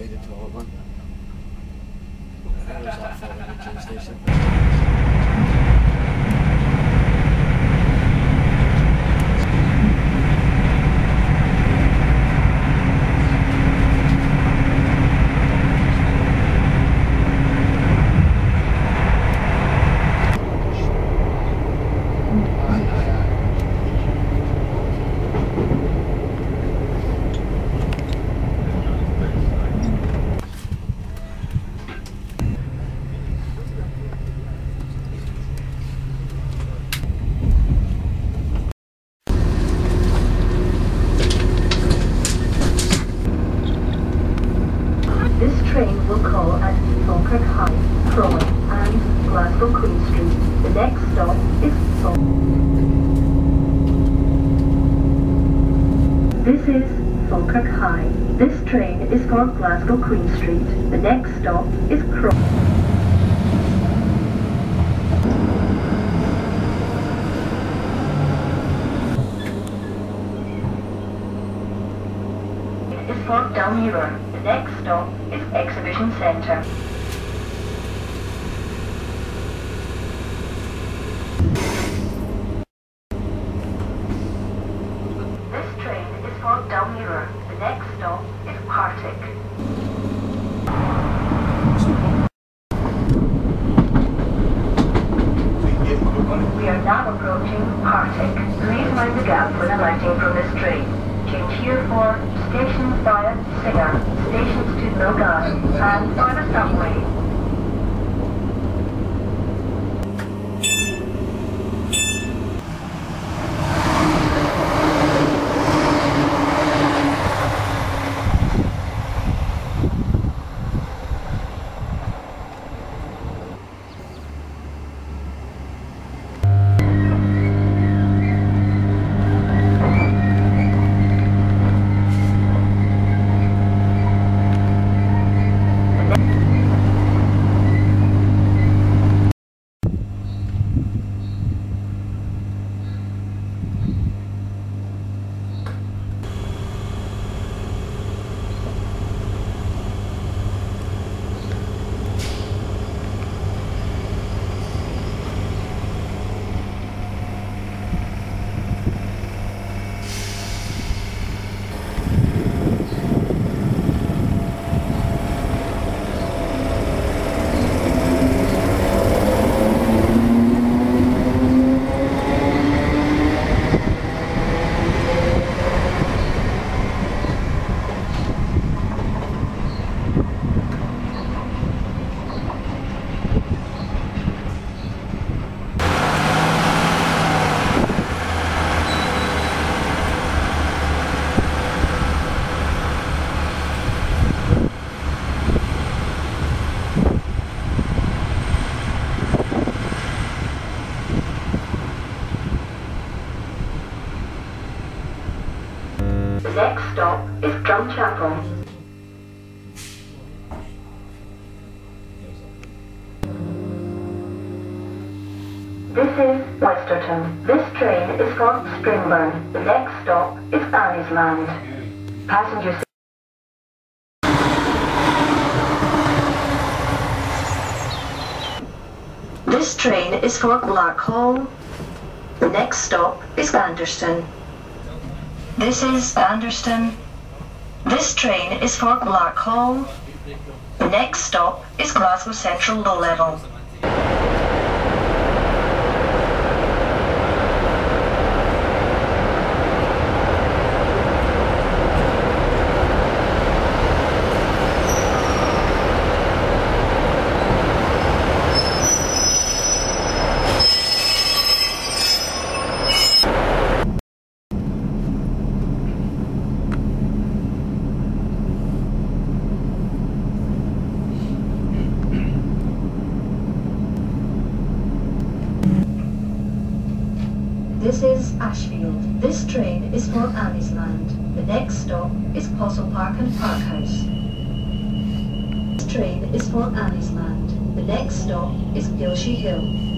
faded to one. I was at for the train station. This train will call at Falkirk High, Croy and Glasgow Queen Street. The next stop is Fal- This is Falkirk High. This train is for Glasgow Queen Street. The next stop is Croy. is for Dalmuir. Next stop is Exhibition Centre. This train is for Dalmuir. The next stop is Partick. Stop is Drumchapel. This is Westerton. This train is for Springburn. The next stop is Anniesland. Passengers This train is for Blackhall. The next stop is Anderston. This is Anderston. This train is for Larkhall. The next stop is Glasgow Central Low Level. This is Ashfield. This train is for Anniesland. The next stop is Possilpark and Parkhouse. This train is for Anniesland. The next stop is Gilshochill.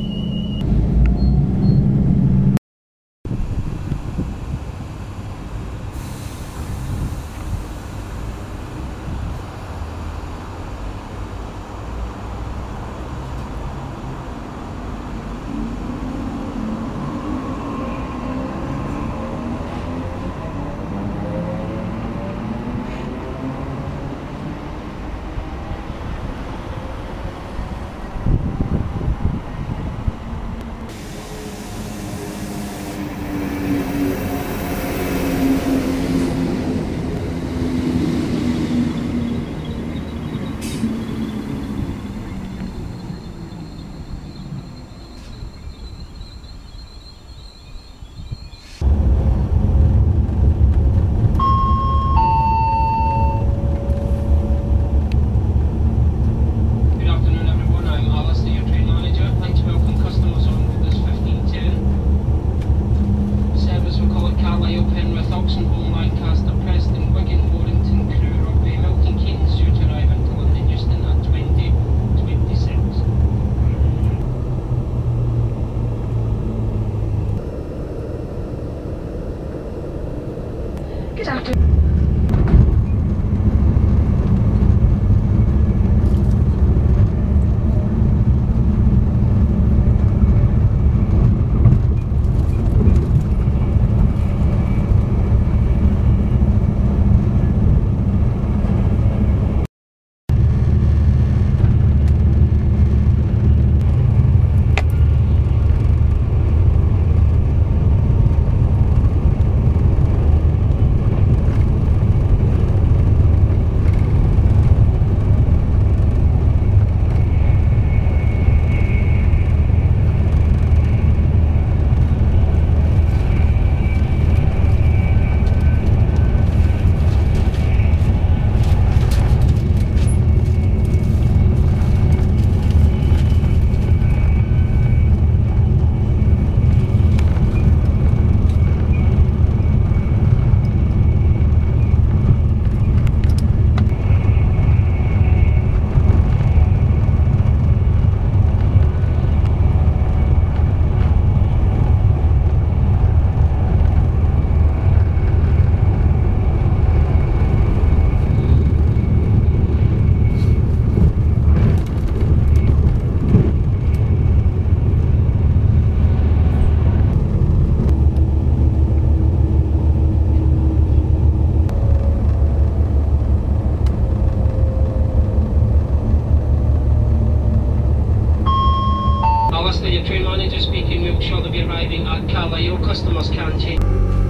Manager speaking. We'll shortly be arriving at Carlisle. Customers can change.